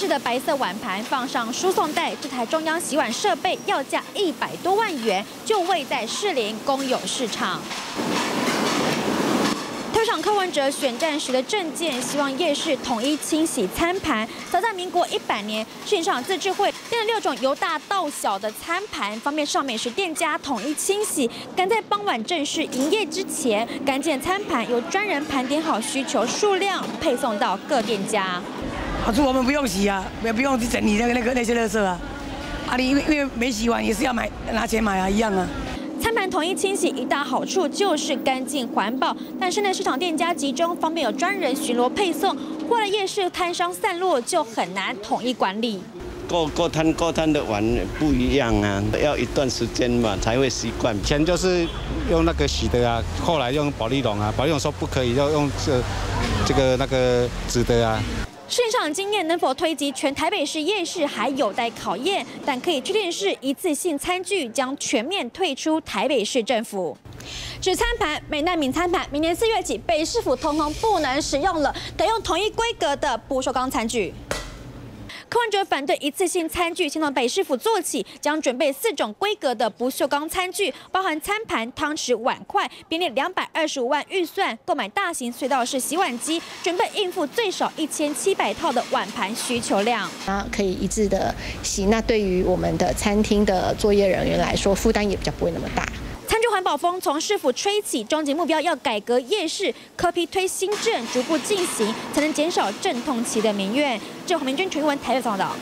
制的白色碗盘，放上输送带，这台中央洗碗设备要价一百多万元，就位在士林公有市场。推场柯文哲选战时的证件，希望夜市统一清洗餐盘。早在民国一百年，市场自治会订了六种由大到小的餐盘，方便上美食店家统一清洗。赶在傍晚正式营业之前，干净餐盘由专人盘点好需求数量，配送到各店家。好处我们不用洗啊，也不用去整理那个那个那些垃圾啊。啊，你因为因为没洗完也是要买拿钱买啊，一样啊。餐盘统一清洗一大好处就是干净环保，但是呢，市场店家集中，方便有专人巡逻配送，过了夜市摊商散落，就很难统一管理。各各摊各摊的碗不一样啊，要一段时间嘛才会习惯。前就是用那个洗的啊，后来用保利龙啊，保利龙说不可以，要用这这个那个纸的啊。市场经验能否推及全台北市夜市还有待考验，但可以确定是一次性餐具将全面退出台北市政府。纸餐盘、美奈皿餐盘，明年四月起北市府通通不能使用了，得用同一规格的不锈钢餐具。柯文哲反对一次性餐具，先从北市府做起，将准备四种规格的不锈钢餐具，包含餐盘、汤匙、碗筷，编列两百二十五万预算购买大型隧道式洗碗机，准备应付最少一千七百套的碗盘需求量。啊，可以一致的洗，那对于我们的餐厅的作业人员来说，负担也比较不会那么大。环保风从市府吹起，终极目标要改革夜市，科批推新政，逐步进行，才能减少阵痛期的民怨。这洪明君、陈文台北报道。